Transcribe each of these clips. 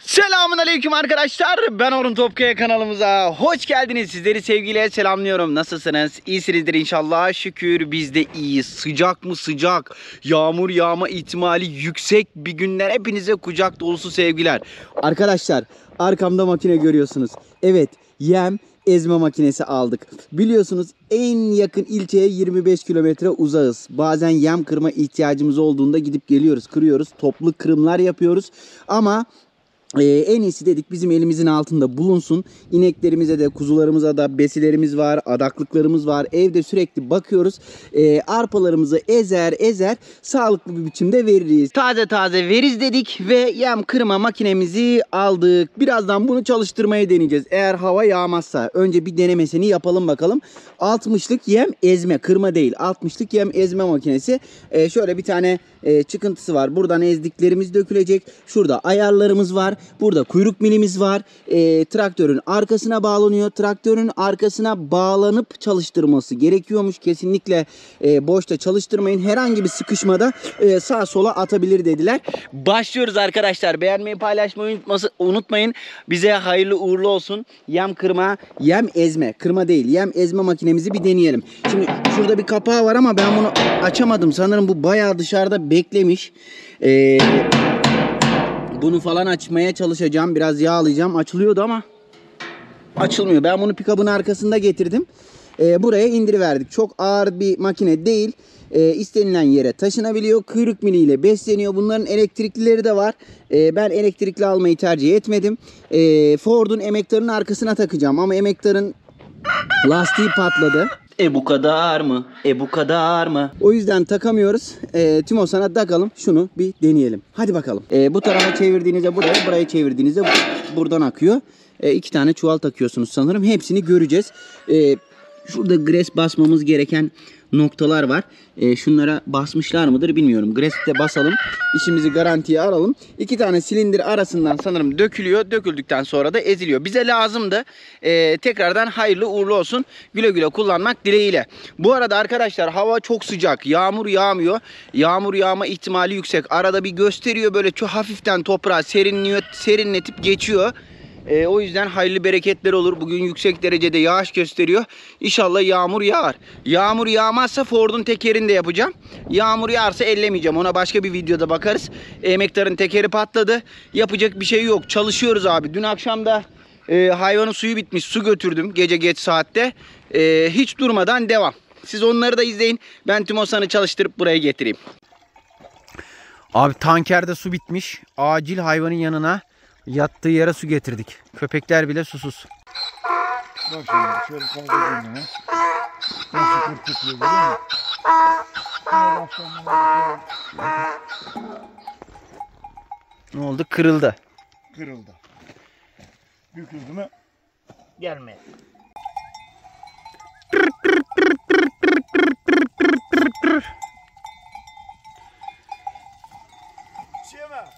Selamun aleyküm arkadaşlar. Ben Orhun Topkaya kanalımıza hoş geldiniz. Sizleri sevgiyle selamlıyorum. Nasılsınız? İyisinizdir inşallah. Şükür biz de iyiyiz. Sıcak mı sıcak? Yağmur yağma ihtimali yüksek bir günler. Hepinize kucak dolusu sevgiler. Arkadaşlar arkamda makine görüyorsunuz. Evet yem ezme makinesi aldık. Biliyorsunuz en yakın ilçeye 25 kilometre uzağız. Bazen yem kırma ihtiyacımız olduğunda gidip geliyoruz, kırıyoruz. Toplu kırımlar yapıyoruz. Ama ee, en iyisi dedik bizim elimizin altında bulunsun. İneklerimize de kuzularımıza da besilerimiz var, adaklıklarımız var. Evde sürekli bakıyoruz. Ee, arpalarımızı ezer ezer sağlıklı bir biçimde veririz. Taze taze veriz dedik ve yem kırma makinemizi aldık. Birazdan bunu çalıştırmayı deneyeceğiz. Eğer hava yağmazsa önce bir denemesini yapalım bakalım. 60'lık yem ezme kırma değil 60'lık yem ezme makinesi. Ee, şöyle bir tane e, çıkıntısı var. Buradan ezdiklerimiz dökülecek. Şurada ayarlarımız var. Burada kuyruk milimiz var. E, traktörün arkasına bağlanıyor. Traktörün arkasına bağlanıp çalıştırması gerekiyormuş. Kesinlikle e, boşta çalıştırmayın. Herhangi bir sıkışmada e, sağa sola atabilir dediler. Başlıyoruz arkadaşlar. Beğenmeyi paylaşmayı unutması, unutmayın. Bize hayırlı uğurlu olsun. Yem kırma, yem ezme. Kırma değil. Yem ezme makinemizi bir deneyelim. Şimdi şurada bir kapağı var ama ben bunu açamadım. Sanırım bu bayağı dışarıda beklemiş. Eee bunu falan açmaya çalışacağım. Biraz yağlayacağım. Açılıyordu ama açılmıyor. Ben bunu pikabın arkasında getirdim. Ee, buraya indiriverdik. Çok ağır bir makine değil. Ee, istenilen yere taşınabiliyor. Kuyruk miliyle besleniyor. Bunların elektriklileri de var. Ee, ben elektrikli almayı tercih etmedim. Ee, Ford'un emektarının arkasına takacağım. Ama emektarın lastiği patladı. E bu kadar mı? E bu kadar mı? O yüzden takamıyoruz. E, Timo sana takalım. Şunu bir deneyelim. Hadi bakalım. E, bu tarafa çevirdiğinizde buraya, buraya çevirdiğinizde bu- buradan akıyor. E, iki tane çuval takıyorsunuz sanırım. Hepsini göreceğiz. E, şurada gres basmamız gereken noktalar var. E, şunlara basmışlar mıdır bilmiyorum. Gres'te basalım. İşimizi garantiye alalım. İki tane silindir arasından sanırım dökülüyor. Döküldükten sonra da eziliyor. Bize lazımdı. E, tekrardan hayırlı uğurlu olsun. Güle güle kullanmak dileğiyle. Bu arada arkadaşlar hava çok sıcak. Yağmur yağmıyor. Yağmur yağma ihtimali yüksek. Arada bir gösteriyor böyle çok hafiften toprağı serinliyor, serinletip geçiyor. E, o yüzden hayırlı bereketler olur. Bugün yüksek derecede yağış gösteriyor. İnşallah yağmur yağar. Yağmur yağmazsa Ford'un tekerini de yapacağım. Yağmur yağarsa ellemeyeceğim. Ona başka bir videoda bakarız. Emektarın tekeri patladı. Yapacak bir şey yok. Çalışıyoruz abi. Dün akşam da e, hayvanın suyu bitmiş. Su götürdüm gece geç saatte. E, hiç durmadan devam. Siz onları da izleyin. Ben Timosan'ı çalıştırıp buraya getireyim. Abi tankerde su bitmiş. Acil hayvanın yanına yattığı yere su getirdik. Köpekler bile susuz. Bak şimdi şöyle kaldırdım bunu. Nasıl kurtutuyor görüyor musun? Ne oldu? Kırıldı. Kırıldı. Büküldü mü.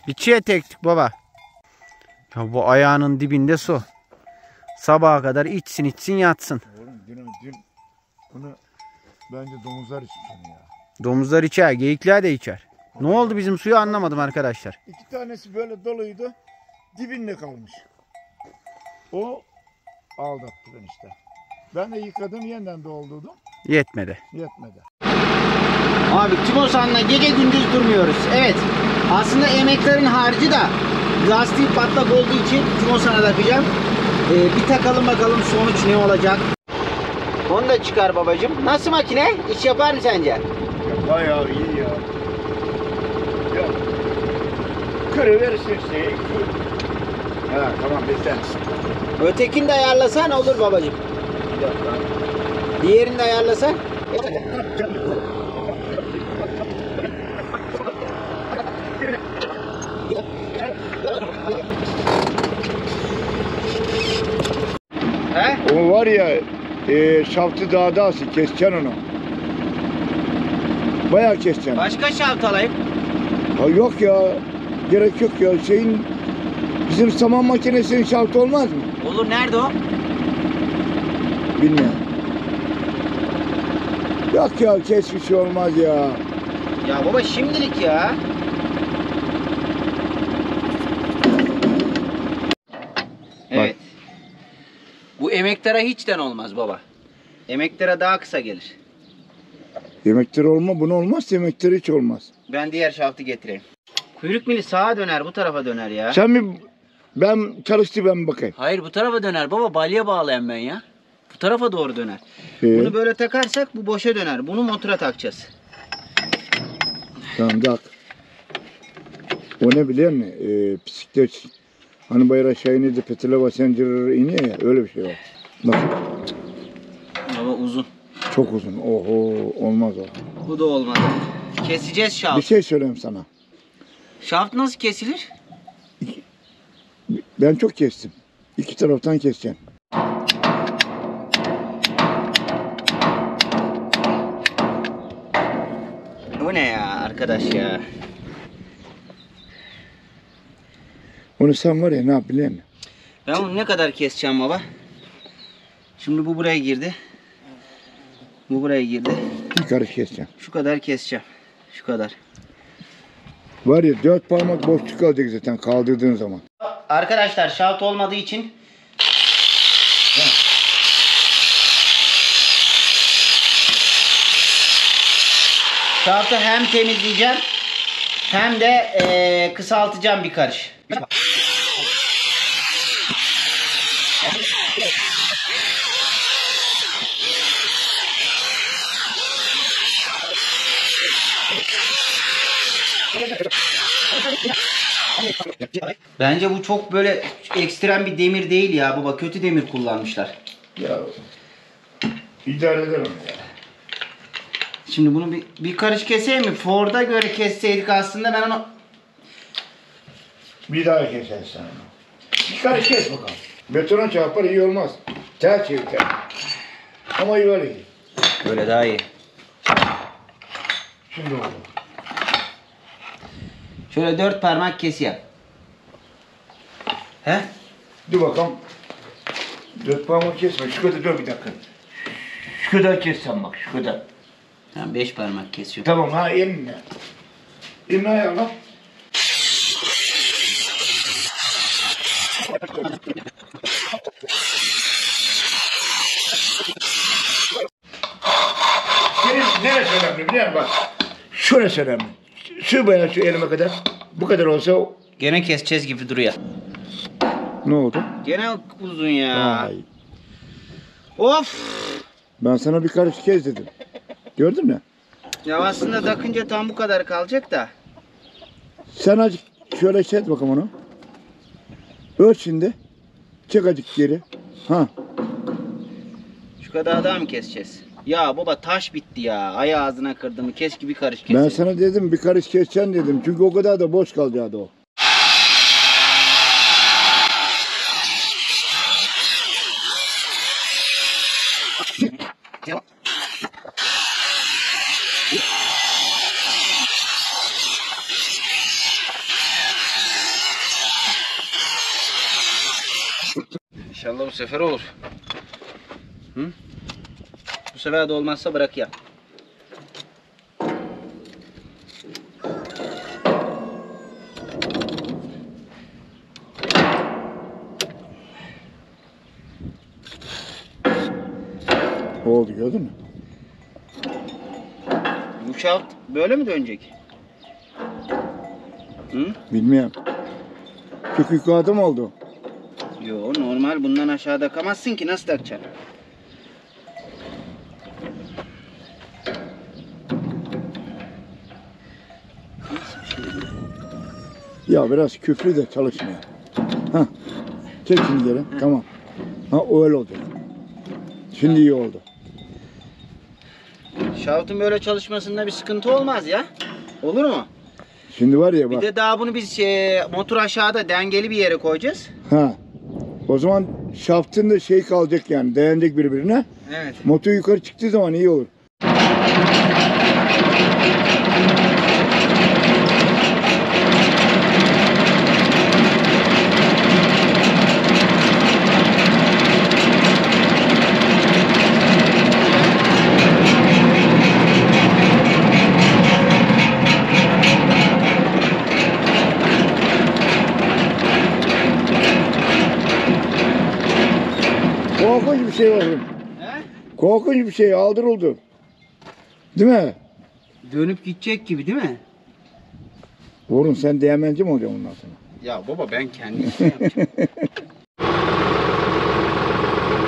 Bir çiğ tektik baba. Ya bu ayağının dibinde su. Sabaha kadar içsin içsin yatsın. Oğlum dün, dün bunu bence domuzlar içmiş ya. Domuzlar içer, geyikler de içer. Ne oldu bizim suyu anlamadım arkadaşlar. İki tanesi böyle doluydu. Dibinde kalmış. O aldattı beni işte. Ben de yıkadım yeniden doldurdum. Yetmedi. Yetmedi. Abi Timosan'la gece gündüz durmuyoruz. Evet. Aslında emeklerin harcı da lastiği patlak olduğu için Timosan'a takacağım. Ee, bir takalım bakalım sonuç ne olacak. Onu da çıkar babacığım. Nasıl makine? İş yapar mı sence? Ya bayağı iyi ya. Ya. Kırıverirsin şeyi. Ha tamam bizden. Ötekini de ayarlasan olur dakika. Diğerini de ayarlasan. Var ya e, şaftı dağda asıl keseceksin onu. Bayağı keseceksin. Başka şalt alayım. Ha yok ya. Gerek yok ya. Şeyin bizim saman makinesinin şaftı olmaz mı? Olur nerede o? Bilmiyorum. Yok ya kes bir şey olmaz ya. Ya baba şimdilik ya. Emektara hiçten olmaz baba. Emektara daha kısa gelir. Yemekleri olma, bunu olmaz, yemekleri hiç olmaz. Ben diğer şaftı getireyim. Kuyruk mili sağa döner, bu tarafa döner ya. Sen bir, ben çalıştı ben bakayım. Hayır bu tarafa döner baba balya bağlayan ben ya. Bu tarafa doğru döner. Ee, Bunu böyle takarsak bu boşa döner. Bunu motora takacağız. tamam tak. O ne biliyor musun? Ee, bisiklet, hani bayır aşağı inince petele basan cırır iniyor ya, öyle bir şey var. Bak, Baba uzun. çok uzun. Oho, olmaz o. Bu da olmadı. Keseceğiz Bir şaft. şey söyleyeyim sana. Şaft nasıl kesilir? Ben çok kestim. İki taraftan keseceğim. Bu ne ya arkadaş ya? Onu sen var ya ne yap biliyor musun? Ben bunu ne kadar keseceğim baba? Şimdi bu buraya girdi. Bu buraya girdi. Bir karış keseceğim. Şu kadar keseceğim. Şu kadar. Var ya dört parmak boşluk kalacak zaten kaldırdığın zaman. Arkadaşlar şaft olmadığı için Şaftı hem temizleyeceğim hem de eee, kısaltacağım bir karış. Bence bu çok böyle ekstrem bir demir değil ya baba. Kötü demir kullanmışlar. Ya idare ederim ya. Şimdi bunu bir, bir karış keseyim mi? Ford'a göre kesseydik aslında ben onu... Bir daha kesersin sen onu. Bir karış kes bakalım. Betona çarpar iyi olmaz. Ters çevir ters. Ama iyi öyle iyi. Böyle daha iyi. Şimdi oldu. Şöyle dört parmak keseyim. He? Dur bakalım. Dört parmak kesme. Şu kadar dur bir dakika. Şu kadar kessen bak şu kadar. Ben beş parmak kesiyorum. Tamam ha elinle. Elinle ayarla. Senin neresi önemli biliyor musun? Bak. Şurası önemli. Şu bayağı şu elime kadar. Bu kadar olsa Gene keseceğiz gibi duruyor. Ne oldu? Gene uzun ya. Ay. Of! Ben sana bir karış kez dedim. Gördün mü? Ya aslında takınca tam bu kadar kalacak da. Sen azıcık şöyle şey et bakalım onu. Ört şimdi. Çek azıcık geri. Ha. Şu kadar daha mı keseceğiz? Ya baba taş bitti ya. Ay ağzına kırdım. Keşke bir karış keselim. Ben sana dedim bir karış keseceksin dedim. Çünkü o kadar da boş kalacaktı o. İnşallah bu sefer olur. Hı? Bu sefer de olmazsa bırak ya. Oldu gördün mü? Bu şaft böyle mi dönecek? Hı? Bilmiyorum. Çok yukarıda mı oldu? Yo normal bundan aşağı takamazsın ki nasıl takacaksın? Ya biraz küflü de çalışmıyor. Ha. Çek şimdi geri. Tamam. Ha öyle oldu. Şimdi iyi oldu. Şaftın böyle çalışmasında bir sıkıntı olmaz ya. Olur mu? Şimdi var ya Bir bak. de daha bunu biz şey, motor aşağıda dengeli bir yere koyacağız. Ha. O zaman şaftın da şey kalacak yani dayanacak birbirine. Evet. Motor yukarı çıktığı zaman iyi olur. Şey var. oğlum. He? Korkunç bir şey aldırıldı. Değil mi? Dönüp gidecek gibi değil mi? Oğlum sen değmenci mi olacaksın ondan sonra? Ya baba ben kendim yapacağım.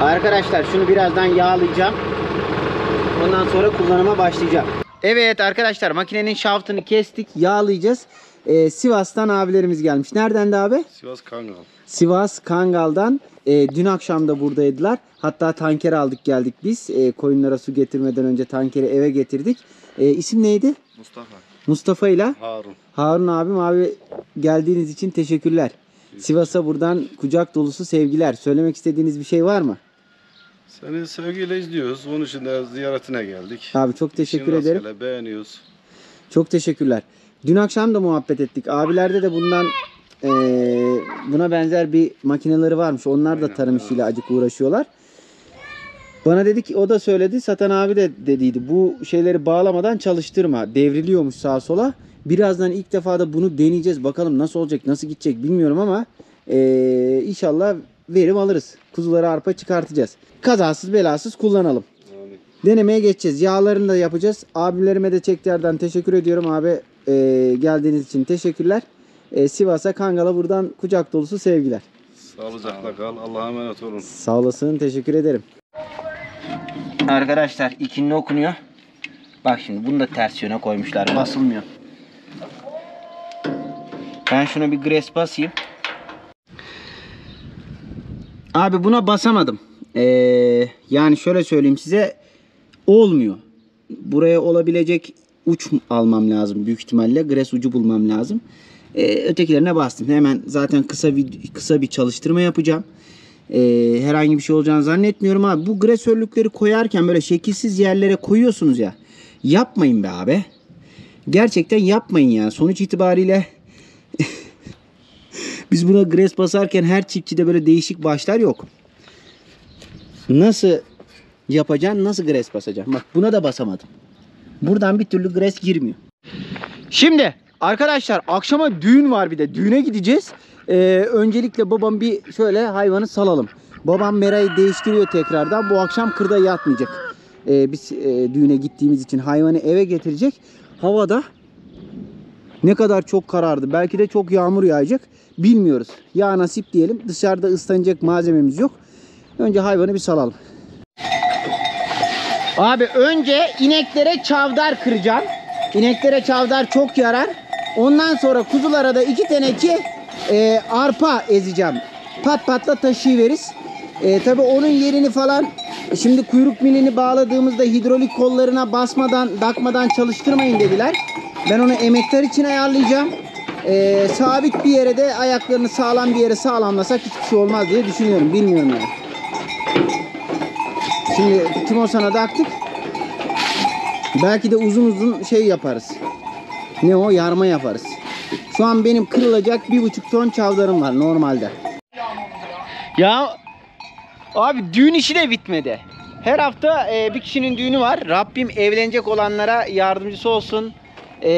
Arkadaşlar şunu birazdan yağlayacağım. Ondan sonra kullanıma başlayacağım. Evet arkadaşlar makinenin şaftını kestik. Yağlayacağız. Ee, Sivas'tan abilerimiz gelmiş. Nereden de abi? Sivas Kangal. Sivas Kangal'dan. Ee, dün akşam da buradaydılar. Hatta tanker aldık geldik biz. Ee, koyunlara su getirmeden önce tankeri eve getirdik. Ee, isim neydi? Mustafa. Mustafa ile Harun. Harun abim abi geldiğiniz için teşekkürler. Sivas'a buradan kucak dolusu sevgiler. Söylemek istediğiniz bir şey var mı? Seni sevgiyle izliyoruz. Onun için de ziyaretine geldik. Abi çok teşekkür İşin ederim. rastgele Beğeniyoruz. Çok teşekkürler. Dün akşam da muhabbet ettik. Abilerde de bundan eee, buna benzer bir makineleri varmış. Onlar da tarım işiyle acık uğraşıyorlar. Bana dedi ki o da söyledi. Satan abi de dediydi. Bu şeyleri bağlamadan çalıştırma. Devriliyormuş sağa sola. Birazdan ilk defa da bunu deneyeceğiz. Bakalım nasıl olacak, nasıl gidecek bilmiyorum ama eee, inşallah verim alırız. Kuzuları arpa çıkartacağız. Kazasız belasız kullanalım. Yani Denemeye geçeceğiz. Yağlarını da yapacağız. Abilerime de tekrardan teşekkür ediyorum abi. Ee, geldiğiniz için teşekkürler. Ee, Sivas'a Kangal'a buradan kucak dolusu sevgiler. sağlıcakla kal. Allah'a emanet olun. Sağ olasın. Teşekkür ederim. Arkadaşlar ikindi okunuyor. Bak şimdi bunu da ters yöne koymuşlar. Basılmıyor. Ben şuna bir gres basayım. Abi buna basamadım. Ee, yani şöyle söyleyeyim size. Olmuyor. Buraya olabilecek uç almam lazım büyük ihtimalle. Gres ucu bulmam lazım. Ee, ötekilerine bastım. Hemen zaten kısa bir, kısa bir çalıştırma yapacağım. Ee, herhangi bir şey olacağını zannetmiyorum abi. Bu gresörlükleri koyarken böyle şekilsiz yerlere koyuyorsunuz ya. Yapmayın be abi. Gerçekten yapmayın yani. Sonuç itibariyle biz buna gres basarken her çiftçide böyle değişik başlar yok. Nasıl yapacaksın? Nasıl gres basacaksın? Bak buna da basamadım. Buradan bir türlü gres girmiyor. Şimdi arkadaşlar akşama düğün var bir de. Düğüne gideceğiz. Ee, öncelikle babam bir şöyle hayvanı salalım. Babam Mera'yı değiştiriyor tekrardan. Bu akşam kırda yatmayacak. Ee, biz e, düğüne gittiğimiz için hayvanı eve getirecek. Havada ne kadar çok karardı. Belki de çok yağmur yağacak. Bilmiyoruz. Ya nasip diyelim. Dışarıda ıslanacak malzememiz yok. Önce hayvanı bir salalım. Abi önce ineklere çavdar kıracağım. İneklere çavdar çok yarar. Ondan sonra kuzulara da iki teneke e, arpa ezeceğim. Pat patla taşıyıveririz. E, Tabi onun yerini falan şimdi kuyruk milini bağladığımızda hidrolik kollarına basmadan takmadan çalıştırmayın dediler. Ben onu emektar için ayarlayacağım. E, sabit bir yere de ayaklarını sağlam bir yere sağlamlasak hiçbir şey olmaz diye düşünüyorum. Bilmiyorum yani. Şimdi Timosan'a taktık. Belki de uzun uzun şey yaparız. Ne o? Yarma yaparız. Şu an benim kırılacak bir buçuk ton çavdarım var normalde. Ya abi düğün işi de bitmedi. Her hafta e, bir kişinin düğünü var. Rabbim evlenecek olanlara yardımcısı olsun. E,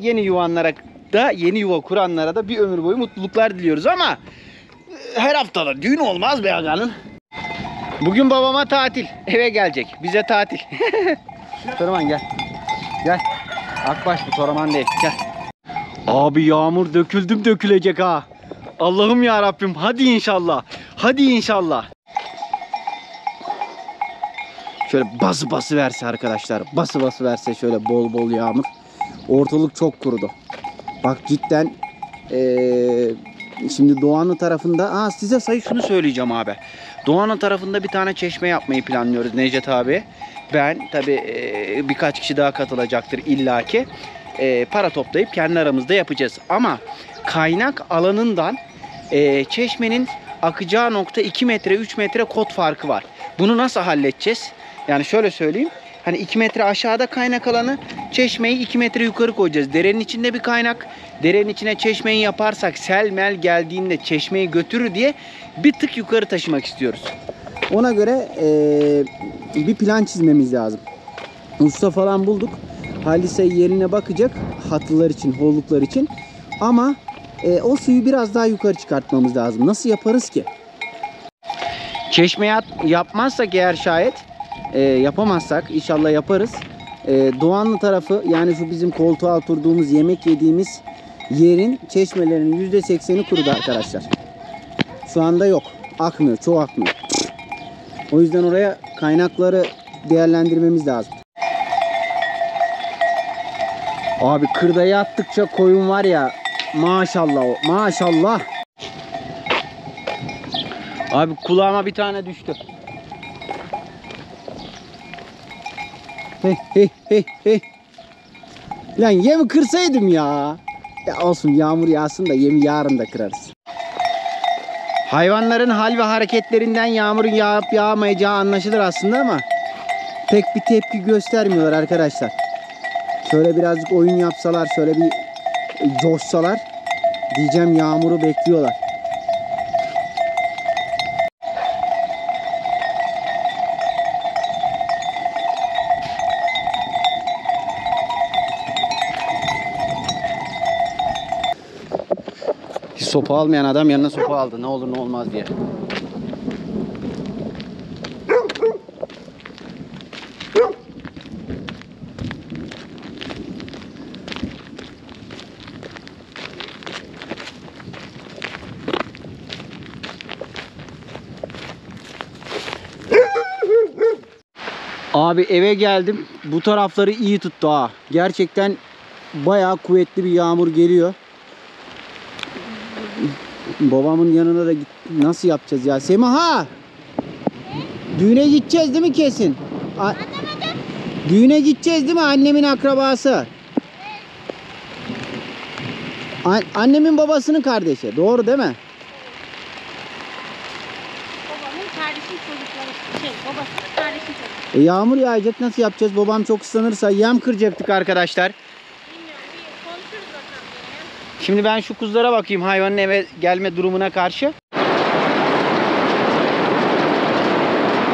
yeni yuvanlara da yeni yuva kuranlara da bir ömür boyu mutluluklar diliyoruz ama e, her hafta da düğün olmaz be aganın. Bugün babama tatil. Eve gelecek. Bize tatil. Toraman gel. Gel. Akbaş bu Toraman değil. Gel. Abi yağmur döküldüm dökülecek ha. Allah'ım ya Rabbim hadi inşallah. Hadi inşallah. Şöyle bası bası verse arkadaşlar. Bası bası verse şöyle bol bol yağmur. Ortalık çok kurudu. Bak cidden eee, şimdi Doğanlı tarafında aa size sayı şunu söyleyeceğim abi. Doğanlı tarafında bir tane çeşme yapmayı planlıyoruz Necdet abi. Ben tabi birkaç kişi daha katılacaktır illaki. E, para toplayıp kendi aramızda yapacağız. Ama kaynak alanından e, çeşmenin akacağı nokta 2 metre 3 metre kot farkı var. Bunu nasıl halledeceğiz? Yani şöyle söyleyeyim. Hani 2 metre aşağıda kaynak alanı, çeşmeyi 2 metre yukarı koyacağız. Derenin içinde bir kaynak. Derenin içine çeşmeyi yaparsak sel mel geldiğinde çeşmeyi götürür diye bir tık yukarı taşımak istiyoruz. Ona göre eee, bir plan çizmemiz lazım. Usta falan bulduk. Halise yerine bakacak hatlılar için, holluklar için. Ama e, o suyu biraz daha yukarı çıkartmamız lazım. Nasıl yaparız ki? Çeşme yap- yapmazsak eğer şayet e, yapamazsak inşallah yaparız. E, Doğanlı tarafı yani şu bizim koltuğa oturduğumuz yemek yediğimiz yerin çeşmelerinin %80'i kurudu arkadaşlar. Şu anda yok. Akmıyor. Çoğu akmıyor. O yüzden oraya kaynakları değerlendirmemiz lazım. Abi kırdaya attıkça koyun var ya maşallah o maşallah. Abi kulağıma bir tane düştü. Hey hey hey hey. Lan yemi kırsaydım ya. Ya olsun yağmur yağsın da yemi yarın da kırarız. Hayvanların hal ve hareketlerinden yağmurun yağıp yağmayacağı anlaşılır aslında ama pek bir tepki göstermiyorlar arkadaşlar. Şöyle birazcık oyun yapsalar, şöyle bir coşsalar diyeceğim yağmuru bekliyorlar. Sopa almayan adam yanına sopa aldı. Ne olur ne olmaz diye. Abi eve geldim. Bu tarafları iyi tuttu ha. Gerçekten bayağı kuvvetli bir yağmur geliyor. Babamın yanına da git. Nasıl yapacağız ya? Semaha! Düğüne gideceğiz değil mi kesin? A- Düğüne gideceğiz değil mi? Annemin akrabası. An- annemin babasının kardeşi. Doğru değil mi? Babamın kardeşin çocukları, şey babasının kardeşin çocukları. E, yağmur yağacak. Nasıl yapacağız? Babam çok ıslanırsa yem kıracaktık arkadaşlar. Bilmiyorum bir konuşuruz bakalım ya. Şimdi ben şu kuzulara bakayım hayvanın eve gelme durumuna karşı.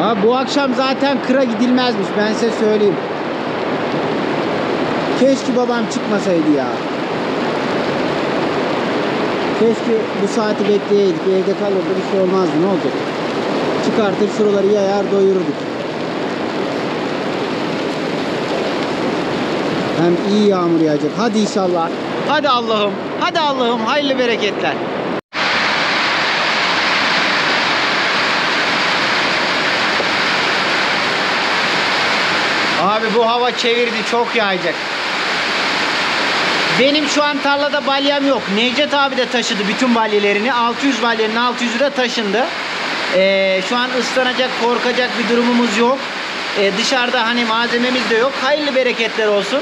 Abi bu akşam zaten kıra gidilmezmiş ben size söyleyeyim. Keşke babam çıkmasaydı ya. Keşke bu saati bekleyeydik. Evde kalırdı bir şey olmazdı. Ne olacak? Çıkartır şuraları yayar doyururduk. Hem iyi yağmur yağacak. Hadi inşallah. Hadi Allah'ım. Hadi Allah'ım. Hayırlı bereketler. Abi bu hava çevirdi. Çok yağacak. Benim şu an tarlada balyam yok. Necdet abi de taşıdı bütün balyelerini. 600 balyanın 600'ü de taşındı. Ee, şu an ıslanacak, korkacak bir durumumuz yok. Ee, dışarıda hani malzememiz de yok. Hayırlı bereketler olsun.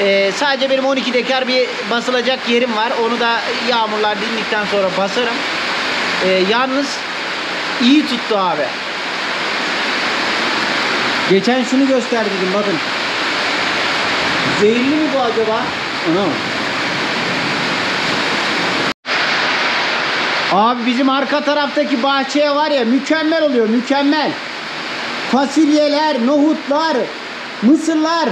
Ee, sadece benim 12 dekar bir basılacak yerim var. Onu da yağmurlar dindikten sonra basarım. Ee, yalnız iyi tuttu abi. Geçen şunu göster dedim bakın. Zehirli mi bu acaba? Ana. Abi bizim arka taraftaki bahçeye var ya mükemmel oluyor mükemmel. Fasulyeler, nohutlar, mısırlar.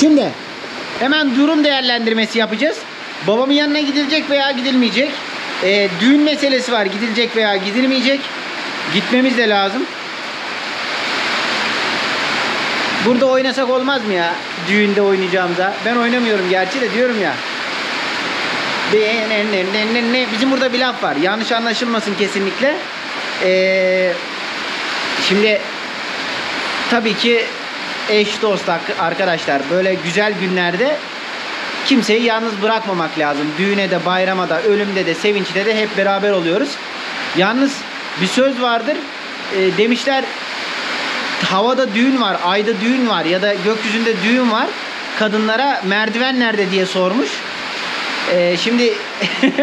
Şimdi hemen durum değerlendirmesi yapacağız. Babamın yanına gidilecek veya gidilmeyecek. Ee, düğün meselesi var. Gidilecek veya gidilmeyecek. Gitmemiz de lazım. Burada oynasak olmaz mı ya? Düğünde oynayacağımıza. Ben oynamıyorum gerçi de diyorum ya. Bizim burada bir laf var. Yanlış anlaşılmasın kesinlikle. Ee, şimdi tabii ki eş dost arkadaşlar böyle güzel günlerde kimseyi yalnız bırakmamak lazım. Düğüne de, bayrama da, ölümde de, sevinçte de hep beraber oluyoruz. Yalnız bir söz vardır. E, demişler havada düğün var, ayda düğün var ya da gökyüzünde düğün var. Kadınlara merdiven nerede diye sormuş. E, şimdi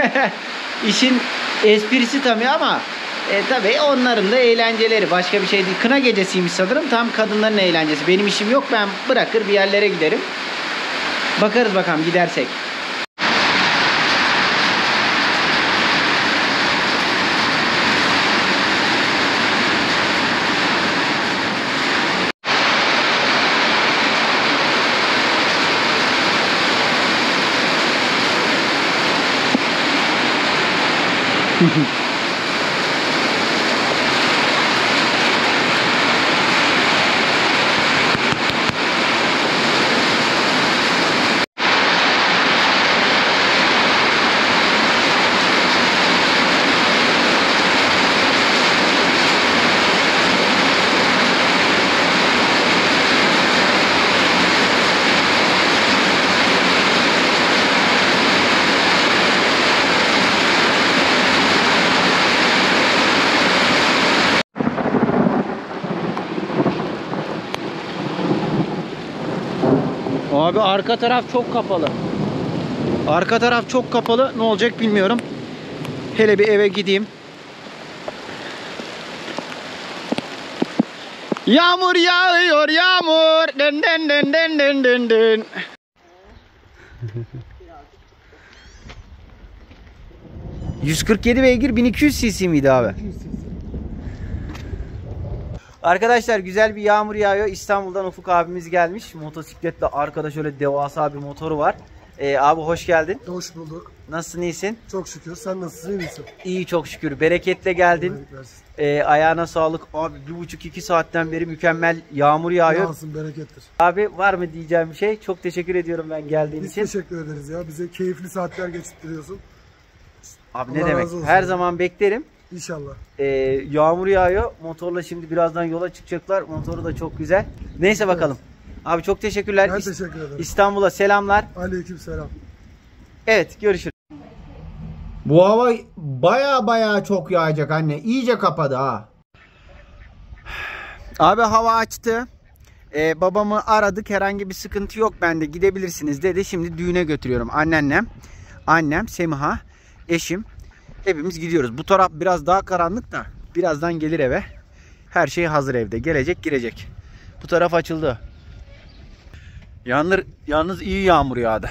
işin esprisi tabii ama e, tabii onların da eğlenceleri başka bir şey değil. Kına gecesiymiş sanırım. Tam kadınların eğlencesi. Benim işim yok. Ben bırakır bir yerlere giderim. Bakarız bakalım gidersek. Mm-hmm. Abi arka taraf çok kapalı. Arka taraf çok kapalı. Ne olacak bilmiyorum. Hele bir eve gideyim. Yağmur yağıyor yağmur. Dın dın dın dın dın dın dın. ...147 beygir 1200 cc miydi abi? Arkadaşlar güzel bir yağmur yağıyor. İstanbul'dan Ufuk abimiz gelmiş. Motosikletle arkada şöyle devasa bir motoru var. Ee, abi hoş geldin. Hoş bulduk. Nasılsın iyisin? Çok şükür. Sen nasılsın? iyi misin? İyi çok şükür. Bereketle geldin. Ee, ayağına sağlık. Abi bir buçuk iki saatten beri mükemmel yağmur yağıyor. Yağsın berekettir. Abi var mı diyeceğim bir şey? Çok teşekkür ediyorum ben geldiğin Biz için. teşekkür ederiz ya. Bize keyifli saatler geçiriyorsun. Abi ne Allah demek? razı olsun. Her zaman beklerim. İnşallah. Ee, yağmur yağıyor. Motorla şimdi birazdan yola çıkacaklar. Motoru da çok güzel. Neyse bakalım. Abi çok teşekkürler. Ben teşekkür ederim. İstanbul'a selamlar. Aleyküm selam. Evet görüşürüz. Bu hava baya baya çok yağacak anne. İyice kapadı ha. Abi hava açtı. Ee, babamı aradık. Herhangi bir sıkıntı yok bende. Gidebilirsiniz dedi. Şimdi düğüne götürüyorum. Anneannem, annem, Semiha, eşim. Hepimiz gidiyoruz. Bu taraf biraz daha karanlık da. Birazdan gelir eve. Her şey hazır evde. Gelecek girecek. Bu taraf açıldı. Yalnız, yalnız iyi yağmur yağdı.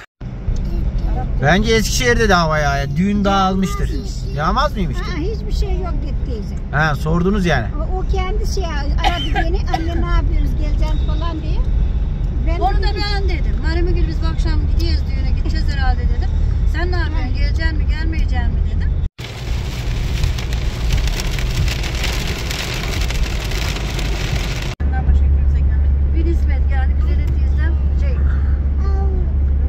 Bence Eskişehir'de de hava yağıyor. Düğün dağılmıştır. Yağmaz mıymış? Ha, hiçbir şey yok dedi teyze. Ha sordunuz yani. O, o kendi şey aradı beni. Anne ne yapıyorsunuz geleceksin falan diye. Ben Onu da ben dedim. Meryem'e gül biz bu akşam gidiyoruz düğüne gideceğiz herhalde dedim. Sen ne yapıyorsun? Geleceksin mi gelmeyeceksin mi dedim. Benden başka kimse gelmedi. Bir nispet geldi. Güzel teyzem şey.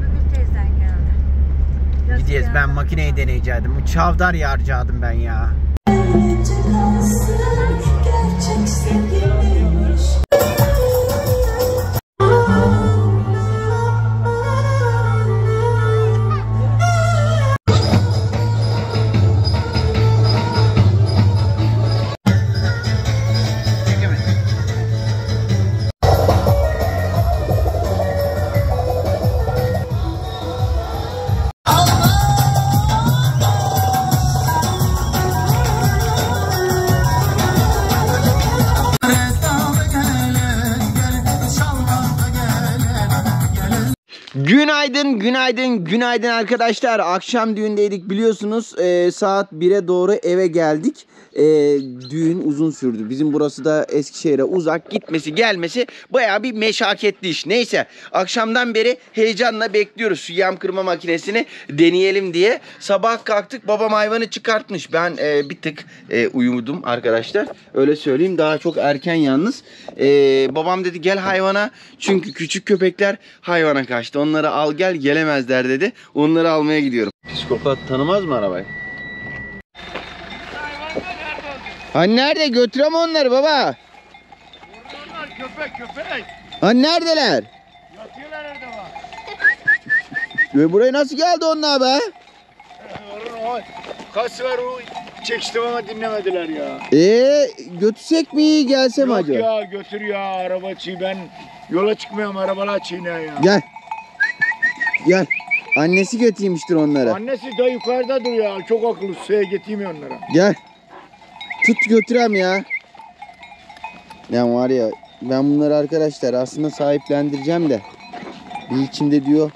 Mügül teyzen geldi. Gideceğiz geldi. ben makineyi deneyecektim. Bu Çavdar yarcadım ben ya. Günaydın, günaydın, günaydın arkadaşlar. Akşam düğündeydik biliyorsunuz. Ee, saat 1'e doğru eve geldik. Ee, düğün uzun sürdü. Bizim burası da Eskişehir'e uzak. Gitmesi gelmesi baya bir meşakkatli iş. Neyse akşamdan beri heyecanla bekliyoruz şu yam kırma makinesini deneyelim diye. Sabah kalktık babam hayvanı çıkartmış. Ben e, bir tık e, uyudum arkadaşlar. Öyle söyleyeyim daha çok erken yalnız. Ee, babam dedi gel hayvana çünkü küçük köpekler hayvana kaçtı. Onları al gel gelemezler dedi. Onları almaya gidiyorum. Psikopat tanımaz mı arabayı? Hani nerede? Götürem onları baba. Köpek köpek. Hani neredeler? Yatıyorlar orada var. Ve buraya nasıl geldi onlar be? Kaç sefer o çekiştim ama dinlemediler ya. Ee, götürsek mi gelsem Yok acaba? ya götür ya araba çiğ ben yola çıkmıyorum arabalar çiğne ya. Gel. Gel. Annesi götürmüştür onları. Annesi de yukarıda dur ya çok akıllı suya getirmiyor onlara. Gel. Tut götürem ya. Ya var ya ben bunları arkadaşlar aslında sahiplendireceğim de. Bir içimde diyor.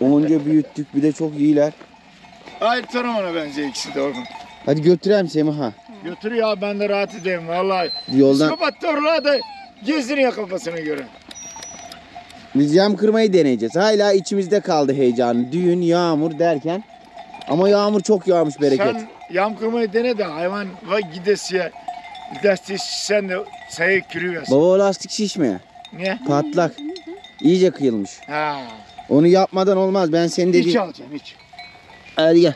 Onca büyüttük bir de çok iyiler. Hayır ona benziyor ikisi de oğlum. Hadi götürem Semiha. Götür ya ben de rahat edeyim vallahi. Yoldan Psikopat torla da gezdiriyor kafasına göre. biz cam kırmayı deneyeceğiz. Hala içimizde kaldı heyecanı. Düğün, yağmur derken Ama yağmur çok yağmış bereket. Sen yamkırmayı dene de hayvan va gidesiye lastik sen de sayı kürüyorsun. Baba o lastik şişme. Niye? Patlak. İyice kıyılmış. Ha. Onu yapmadan olmaz. Ben senin Hiç dediğin... alacaksın hiç. Hadi gel.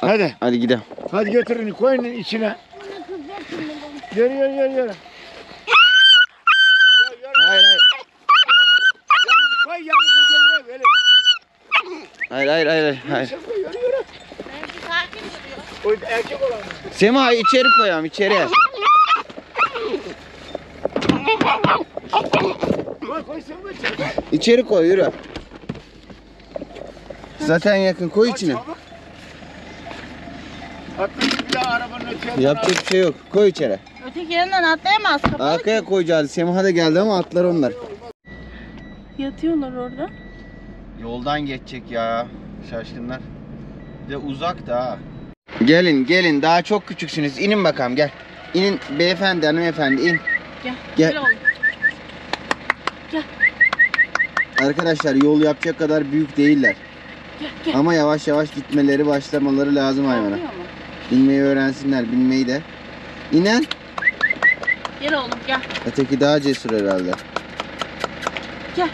Hadi. Hadi gidelim. Hadi götürün koyun içine. Yürü yürü yürü yürü. Hayır hayır. Yalnız koy yalnız gelir öyle. Hayır hayır hayır. hayır. Yürü. O erkek olan. Sema içeri koyalım içeri. Koy koy sen koy. İçeri koy yürü. Zaten yakın koy içine. Yapacak bir şey yok. Koy içeri. Öteki yerinden atlayamaz. Kapalı. Arkaya koyacağız. Sema da geldi ama atlar onlar. Yatıyorlar orada. Yoldan geçecek ya şaşkınlar. Bir de uzak da ha. Gelin gelin daha çok küçüksünüz. İnin bakalım gel. İnin beyefendi hanımefendi in. Gel. Gel. oğlum. Arkadaşlar yol yapacak kadar büyük değiller. Gel gel. Ama yavaş yavaş gitmeleri başlamaları lazım hayvana. Korkuyor mu? Binmeyi öğrensinler binmeyi de. İnen. Gel oğlum gel. Öteki daha cesur herhalde. Gel.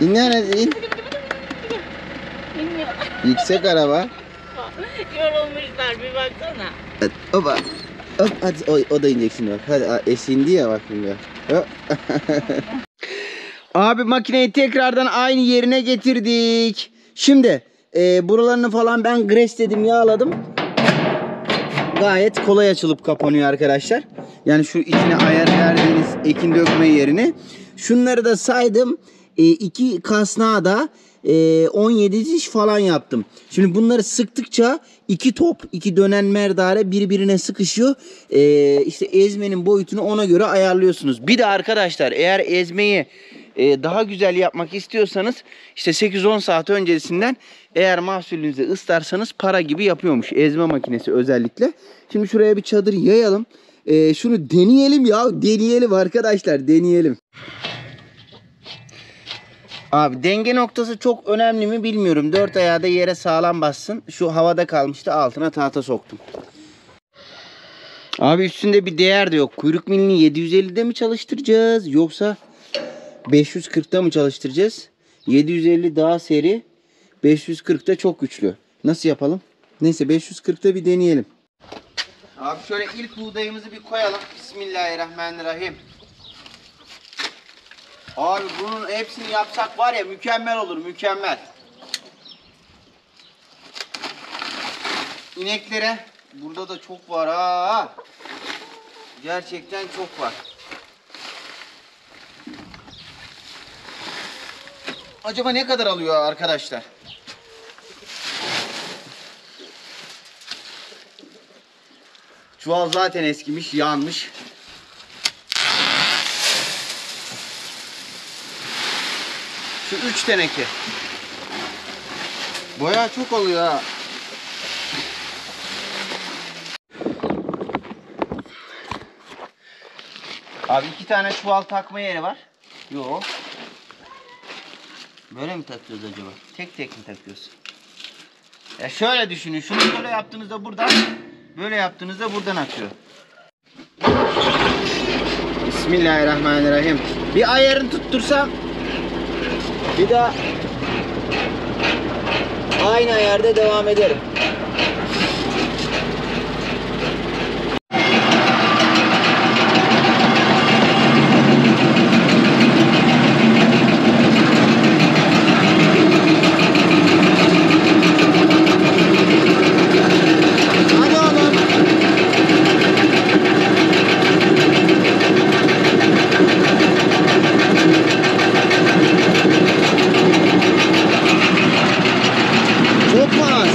İnen hadi in. Bilmiyorum. Yüksek araba. Yorulmuşlar bir baksana. Hadi, Hopa. Hop hadi o, o da inecek şimdi bak. Hadi esindi ya bak şimdi. Hop. Abi makineyi tekrardan aynı yerine getirdik. Şimdi e, buralarını falan ben gres dedim yağladım. Gayet kolay açılıp kapanıyor arkadaşlar. Yani şu içine ayar verdiğiniz ekin dökme yerini. Şunları da saydım. E, iki kasnağa da e, 17 diş falan yaptım. Şimdi bunları sıktıkça iki top, iki dönen merdare birbirine sıkışıyor. E, işte ezmenin boyutunu ona göre ayarlıyorsunuz. Bir de arkadaşlar eğer ezmeyi e, daha güzel yapmak istiyorsanız işte 8-10 saat öncesinden eğer mahsulünüzü ıslarsanız para gibi yapıyormuş ezme makinesi özellikle. Şimdi şuraya bir çadır yayalım. E, şunu deneyelim ya deneyelim arkadaşlar deneyelim. Abi denge noktası çok önemli mi bilmiyorum. Dört ayağı da yere sağlam bassın. Şu havada kalmıştı altına tahta soktum. Abi üstünde bir değer de yok. Kuyruk milini 750'de mi çalıştıracağız yoksa 540'da mı çalıştıracağız? 750 daha seri. 540'da çok güçlü. Nasıl yapalım? Neyse 540'da bir deneyelim. Abi şöyle ilk buğdayımızı bir koyalım. Bismillahirrahmanirrahim. Abi bunun hepsini yapsak var ya mükemmel olur mükemmel. İneklere burada da çok var ha. Gerçekten çok var. Acaba ne kadar alıyor arkadaşlar? Çuval zaten eskimiş, yanmış. Şu üç teneke. Bayağı çok oluyor ha. Abi iki tane çuval takma yeri var. Yok. Böyle mi takıyoruz acaba? Tek tek mi takıyoruz? Ya şöyle düşünün. Şunu böyle yaptığınızda buradan, böyle yaptığınızda buradan akıyor. Bismillahirrahmanirrahim. Bir ayarını tuttursam bir daha aynı ayarda devam ederim. Hadi oğlum. Çok mu az?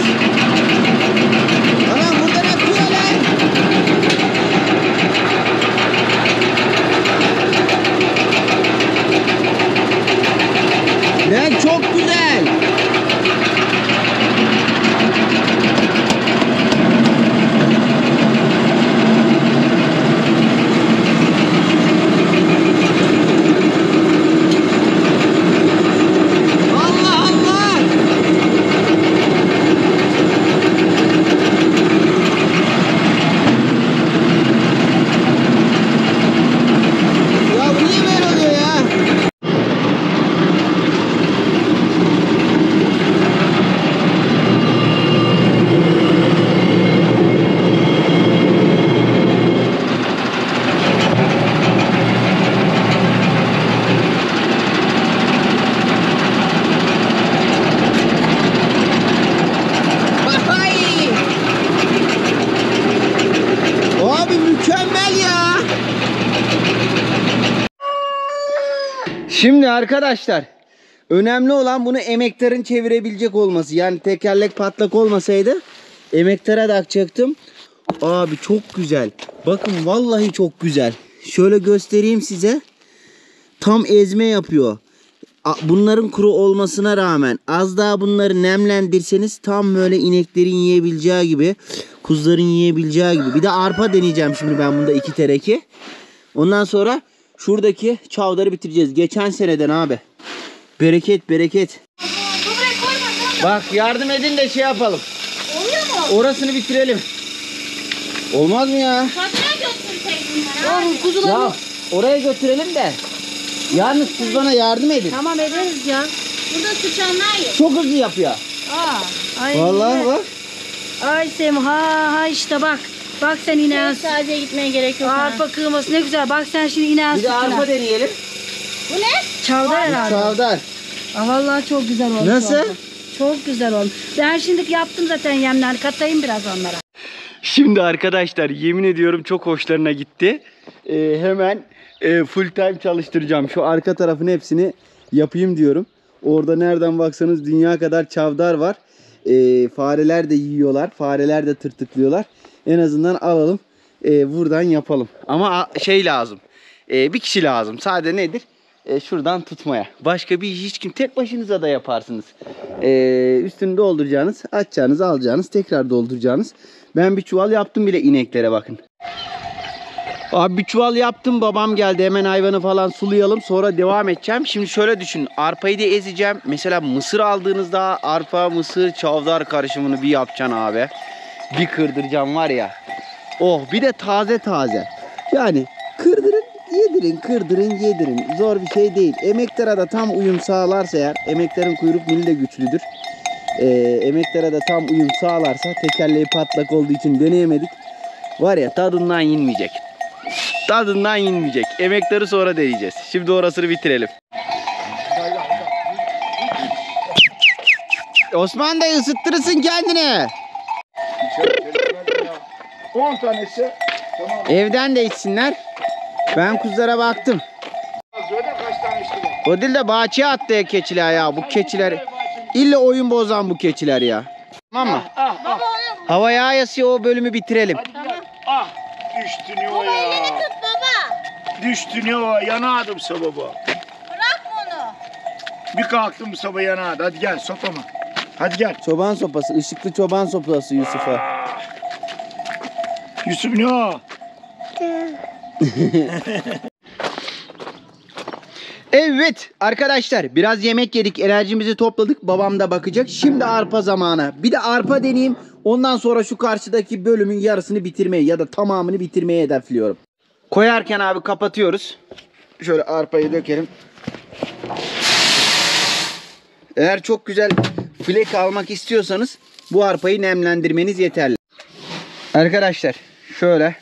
Abi mükemmel ya. Şimdi arkadaşlar önemli olan bunu emektarın çevirebilecek olması. Yani tekerlek patlak olmasaydı emektara takacaktım. Abi çok güzel. Bakın vallahi çok güzel. Şöyle göstereyim size. Tam ezme yapıyor. Bunların kuru olmasına rağmen az daha bunları nemlendirseniz tam böyle ineklerin yiyebileceği gibi, kuzuların yiyebileceği gibi. Bir de arpa deneyeceğim şimdi ben bunda iki tereki. Ondan sonra şuradaki çavdarı bitireceğiz. Geçen seneden abi. Bereket bereket. Bak yardım edin de şey yapalım. Oluyor mu? Orasını bitirelim. Olmaz mı ya? Abi. Oğlum Ya oraya götürelim de. Yalnız siz bana yardım edin. Tamam ederiz ya. Burada sıçanlar yok. Çok hızlı yapıyor. Aa. Ay, Vallahi bak. Ay Sem ha ha işte bak. Bak sen ineğin Sadece gitmeye gerek yok. arpa kıyması ne güzel. Bak sen şimdi ineğin Bir de arpa deneyelim. Bu ne? Çavdar herhalde. Çavdar. Aa, vallahi çok güzel olmuş. Nasıl? oldu. Çok güzel olmuş. Ben şimdi yaptım zaten yemler. Katayım biraz onlara. Şimdi arkadaşlar yemin ediyorum çok hoşlarına gitti. Ee, hemen e, full time çalıştıracağım. Şu arka tarafın hepsini yapayım diyorum. Orada nereden baksanız dünya kadar çavdar var. Ee, fareler de yiyorlar. Fareler de tırtıklıyorlar. En azından alalım. e, buradan yapalım. Ama şey lazım. E, bir kişi lazım. Sade nedir? E, şuradan tutmaya. Başka bir iş hiç kim tek başınıza da yaparsınız. E, üstünü dolduracağınız, açacağınız, alacağınız, tekrar dolduracağınız. Ben bir çuval yaptım bile ineklere bakın. Abi bir çuval yaptım babam geldi hemen hayvanı falan sulayalım sonra devam edeceğim. Şimdi şöyle düşün arpayı da ezeceğim. Mesela mısır aldığınızda arpa mısır çavdar karışımını bir yapacaksın abi. Bir kırdıracağım var ya. Oh bir de taze taze. Yani kırdırın yedirin kırdırın yedirin. Zor bir şey değil. Emektara da tam uyum sağlarsa eğer emeklerin kuyruk mili de güçlüdür. Ee, emeklere de tam uyum sağlarsa tekerleği patlak olduğu için deneyemedik. Var ya tadından yenmeyecek. Tadından yenmeyecek. Emekleri sonra deneyeceğiz. Şimdi orasını bitirelim. Osman da ısıttırırsın kendini. 10 tanesi. Tamam. Evden de içsinler. Ben kuzulara baktım. Kaç tane. O değil de bahçeye attı ya keçiler ya. Bu keçiler illa oyun bozan bu keçiler ya. Tamam mı? Ah ah. Hava yağısı o bölümü bitirelim. Hadi. Ah düştü ne o ya. Tut baba. Düştü ne o yanadım sabah. Bırak onu. Bir kalktım sabah yanadı. Hadi gel sopama. Hadi gel. Çoban sopası, ışıklı çoban sopası Yusuf'a. Yusuf ne o? Evet arkadaşlar biraz yemek yedik enerjimizi topladık babam da bakacak şimdi arpa zamanı bir de arpa deneyeyim ondan sonra şu karşıdaki bölümün yarısını bitirmeyi ya da tamamını bitirmeyi hedefliyorum. Koyarken abi kapatıyoruz şöyle arpayı dökelim. Eğer çok güzel flek almak istiyorsanız bu arpayı nemlendirmeniz yeterli. Arkadaşlar şöyle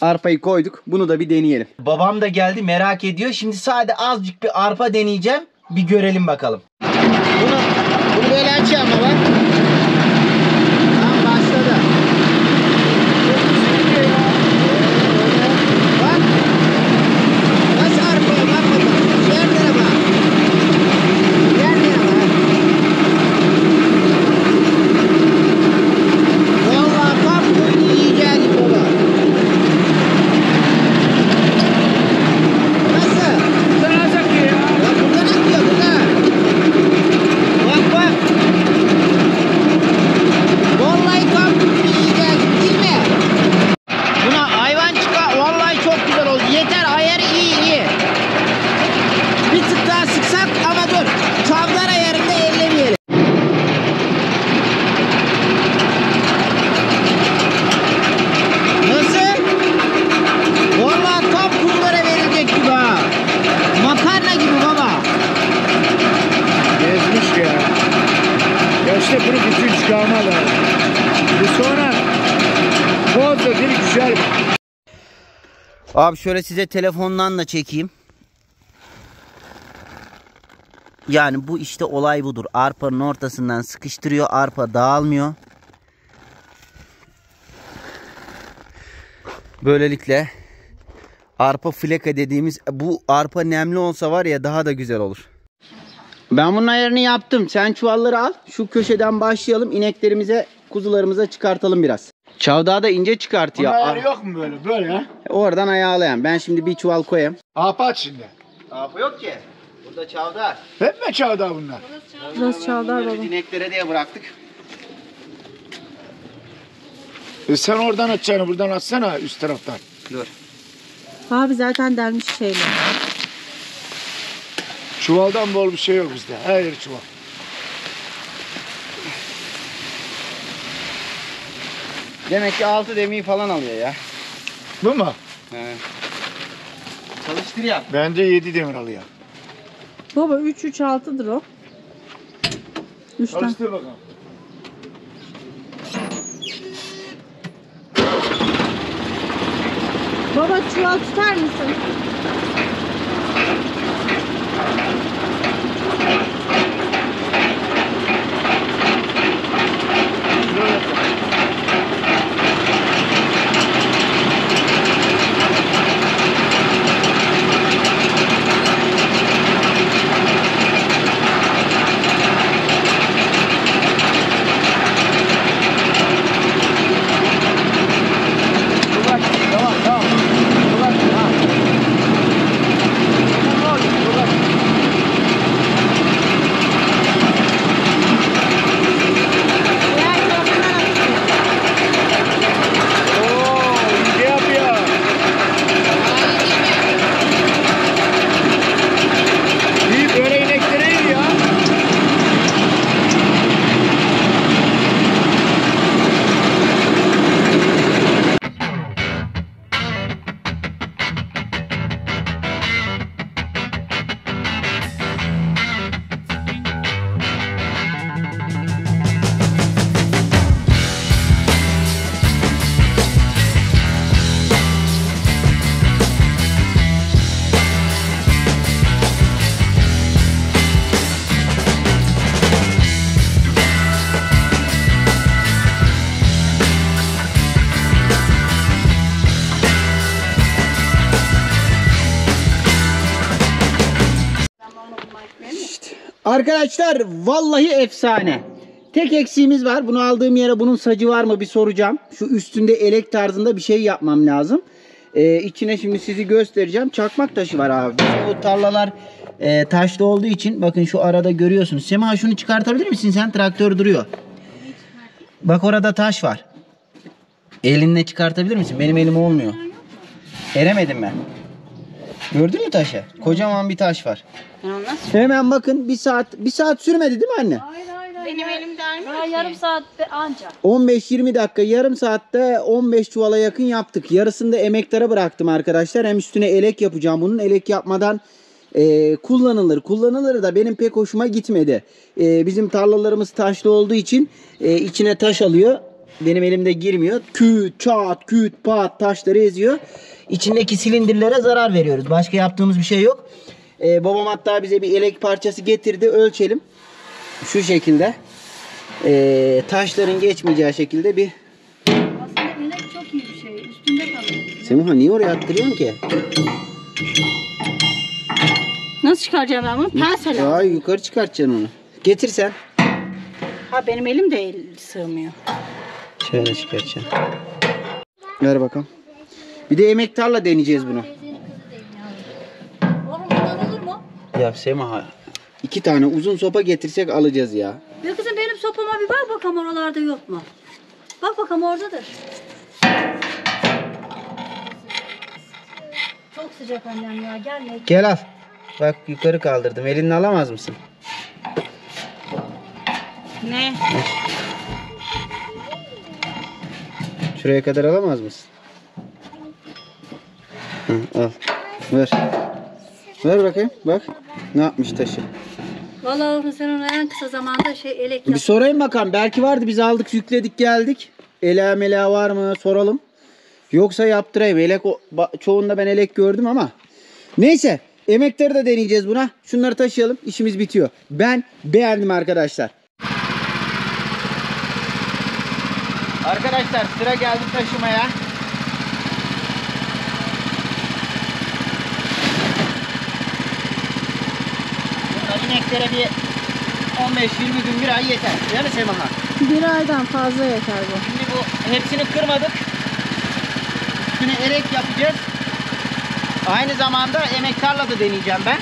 Arpayı koyduk. Bunu da bir deneyelim. Babam da geldi merak ediyor. Şimdi sadece azıcık bir arpa deneyeceğim. Bir görelim bakalım. Bunu, bunu böyle açacağım baba. Tamam başladı. Bak. Nasıl arpaya bak bakalım. Yerlere bak. Yerlere bak. Vallahi tam koyunu yiyeceğiz baba. Nasıl? Sana zakıyor ya. Ya buradan akıyor buradan. Bak bak. Vallahi tam yiyeceğiz değil mi? Buna hayvan çıkar. Vallahi çok güzel oldu. Yeter ayarı iyi iyi. Bir tık daha sıksak ama dur. Çavdar ayarında ellemeyelim. Nasıl? Vallahi tam kuzulara verilecek gibi ha. Makarna gibi baba. Gezmiş ya. Ya işte bunu bütün çıkarma lazım. Bu sonra boz da bir güzel. Abi şöyle size telefondan da çekeyim. Yani bu işte olay budur. Arpanın ortasından sıkıştırıyor. Arpa dağılmıyor. Böylelikle arpa fleka dediğimiz bu arpa nemli olsa var ya daha da güzel olur. Ben bunun ayarını yaptım. Sen çuvalları al. Şu köşeden başlayalım. İneklerimize, kuzularımıza çıkartalım biraz. Çavdağı da ince çıkart Bunun ya. ayarı yok mu böyle? Böyle ha? Oradan ayağlayan. Ben şimdi bir çuval koyayım. Apat şimdi. Arpa yok ki. Burada çavdar. Hep mi çağda bunlar? Burası Çağdar baba. İneklere diye bıraktık. E sen oradan atacaksın, buradan atsana üst taraftan. Dur. Abi zaten delmiş şeyler. Çuvaldan bol bir şey yok bizde. Her yeri çuval. Demek ki altı demiyi falan alıyor ya. Bu mu? He. Çalıştır ya. Bence 7 demir alıyor. Baba 3 3 6'dır o. 3'ten. Çalıştır bakalım. Baba çuval tutar mısın? Arkadaşlar vallahi efsane. Tek eksiğimiz var. Bunu aldığım yere bunun sacı var mı bir soracağım. Şu üstünde elek tarzında bir şey yapmam lazım. Ee, içine şimdi sizi göstereceğim. Çakmak taşı var abi. Bizim bu tarlalar e, taşlı olduğu için bakın şu arada görüyorsunuz. Sema şunu çıkartabilir misin sen? Traktör duruyor. Bak orada taş var. Elinle çıkartabilir misin? Benim elim olmuyor. Eremedim ben. Gördün mü taşı? Kocaman bir taş var. Hemen bakın bir saat bir saat sürmedi değil mi anne? Benim elimde Daha yarım saatte anca. 15-20 dakika yarım saatte 15 çuvala yakın yaptık. Yarısını da emeklere bıraktım arkadaşlar. Hem üstüne elek yapacağım bunun. Elek yapmadan e, kullanılır. Kullanılır da benim pek hoşuma gitmedi. E, bizim tarlalarımız taşlı olduğu için e, içine taş alıyor. Benim elimde girmiyor. Küt, çat, küt, pat taşları eziyor. İçindeki silindirlere zarar veriyoruz. Başka yaptığımız bir şey yok. E, babam hatta bize bir elek parçası getirdi. Ölçelim. Şu şekilde. E, taşların geçmeyeceği şekilde bir Aslında inek çok iyi bir şey. Üstünde kalıyor. Semiha niye oraya attırıyorsun ki? Nasıl çıkaracağım ben bunu? Pense Ya yukarı çıkartacaksın onu. Getir sen. Ha benim elim de el sığmıyor. Şöyle çıkartacaksın. Ver bakalım. Bir de emektarla deneyeceğiz bunu. Oğlum bundan olur mu? Ya Semiha iki tane uzun sopa getirsek alacağız ya. Ya kızım benim sopama bir bak bakalım oralarda yok mu? Bak bakalım oradadır. Çok sıcak annem ya gelme. Gel al. Bak yukarı kaldırdım. Elinle alamaz mısın? Ne? Şuraya kadar alamaz mısın? Hı, al. Ver. Ver bakayım. Bak. Ne yapmış taşı. Vallahi oğlum sen onu en kısa zamanda şey elek Bir yap. sorayım bakalım. Belki vardı. Biz aldık, yükledik, geldik. Ela mela var mı? Soralım. Yoksa yaptırayım. Elek o- ba- çoğunda ben elek gördüm ama. Neyse. Emekleri de deneyeceğiz buna. Şunları taşıyalım. İşimiz bitiyor. Ben beğendim arkadaşlar. Arkadaşlar sıra geldi taşımaya. Burada ineklere bir 15-20 gün bir ay yeter. Değil mi Semaha? Bir aydan fazla yeter bu. Şimdi bu hepsini kırmadık. Üstüne erek yapacağız. Aynı zamanda emektarla da deneyeceğim ben.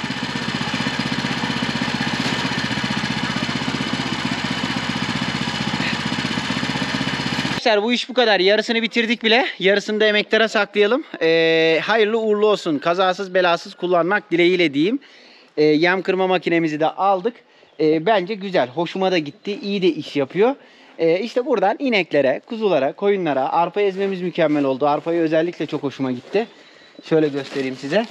Arkadaşlar bu iş bu kadar. Yarısını bitirdik bile. Yarısını da emeklere saklayalım. Ee, hayırlı uğurlu olsun. Kazasız belasız kullanmak dileğiyle diyeyim. Ee, yem kırma makinemizi de aldık. Ee, bence güzel. Hoşuma da gitti. İyi de iş yapıyor. Ee, işte buradan ineklere, kuzulara, koyunlara arpa ezmemiz mükemmel oldu. Arpayı özellikle çok hoşuma gitti. Şöyle göstereyim size.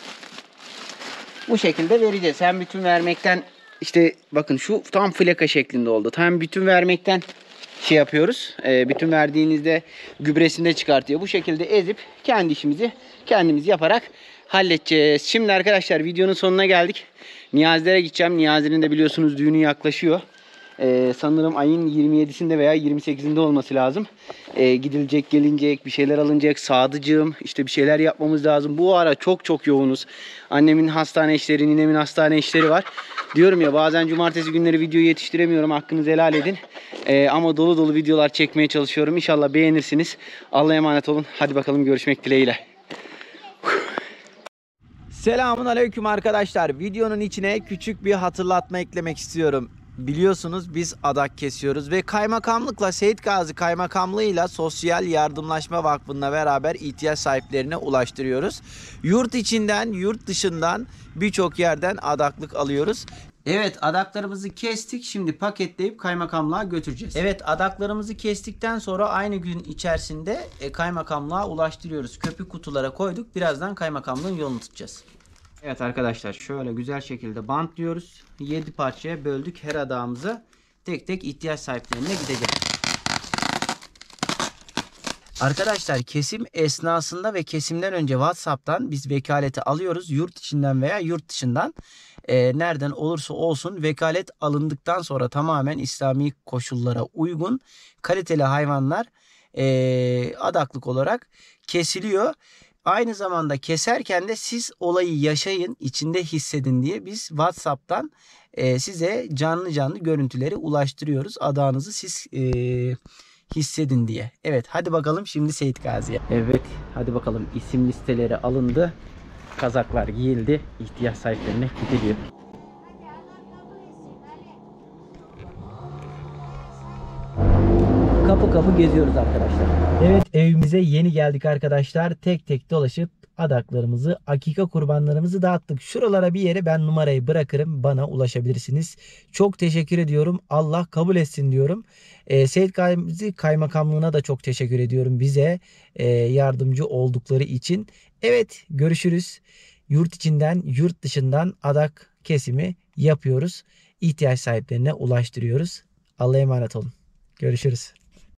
Bu şekilde vereceğiz. Hem bütün vermekten işte bakın şu tam fleka şeklinde oldu. Tam bütün vermekten şey yapıyoruz. Ee, bütün verdiğinizde gübresini de çıkartıyor. Bu şekilde ezip kendi işimizi kendimiz yaparak halledeceğiz. Şimdi arkadaşlar videonun sonuna geldik. Niyazilere gideceğim. Niyazi'nin de biliyorsunuz düğünü yaklaşıyor. Ee, sanırım ayın 27'sinde veya 28'inde olması lazım. Ee, gidilecek, gelinecek, bir şeyler alınacak. Sadıcığım, işte bir şeyler yapmamız lazım. Bu ara çok çok yoğunuz. Annemin hastane işleri, ninemin hastane işleri var. Diyorum ya bazen cumartesi günleri video yetiştiremiyorum. Hakkınızı helal edin. Ee, ama dolu dolu videolar çekmeye çalışıyorum. İnşallah beğenirsiniz. Allah'a emanet olun. Hadi bakalım görüşmek dileğiyle. Selamun aleyküm arkadaşlar. Videonun içine küçük bir hatırlatma eklemek istiyorum. Biliyorsunuz biz adak kesiyoruz ve kaymakamlıkla Seyit Gazi Kaymakamlığıyla Sosyal Yardımlaşma Vakfı'nla beraber ihtiyaç sahiplerine ulaştırıyoruz. Yurt içinden, yurt dışından birçok yerden adaklık alıyoruz. Evet adaklarımızı kestik. Şimdi paketleyip kaymakamlığa götüreceğiz. Evet adaklarımızı kestikten sonra aynı gün içerisinde e, kaymakamlığa ulaştırıyoruz. Köpük kutulara koyduk. Birazdan kaymakamlığın yolunu tutacağız. Evet arkadaşlar şöyle güzel şekilde bantlıyoruz. 7 parçaya böldük her adağımızı. Tek tek ihtiyaç sahiplerine gidecek. Arkadaşlar kesim esnasında ve kesimden önce WhatsApp'tan biz vekaleti alıyoruz. Yurt içinden veya yurt dışından. Ee, nereden olursa olsun vekalet alındıktan sonra tamamen İslami koşullara uygun kaliteli hayvanlar ee, adaklık olarak kesiliyor. Aynı zamanda keserken de siz olayı yaşayın, içinde hissedin diye biz WhatsApp'tan e, size canlı canlı görüntüleri ulaştırıyoruz. Adağınızı siz e, hissedin diye. Evet hadi bakalım şimdi Seyit Gazi'ye. Evet hadi bakalım isim listeleri alındı. Kazaklar giyildi. İhtiyaç sahiplerine gidiliyor. Kapı kapı geziyoruz arkadaşlar. Evet evimize yeni geldik arkadaşlar. Tek tek dolaşıp adaklarımızı, akika kurbanlarımızı dağıttık. Şuralara bir yere ben numarayı bırakırım. Bana ulaşabilirsiniz. Çok teşekkür ediyorum. Allah kabul etsin diyorum. E, Seyit Gazi Kaymakamlığına da çok teşekkür ediyorum. Bize e, yardımcı oldukları için. Evet görüşürüz. Yurt içinden, yurt dışından adak kesimi yapıyoruz. İhtiyaç sahiplerine ulaştırıyoruz. Allah'a emanet olun. Görüşürüz.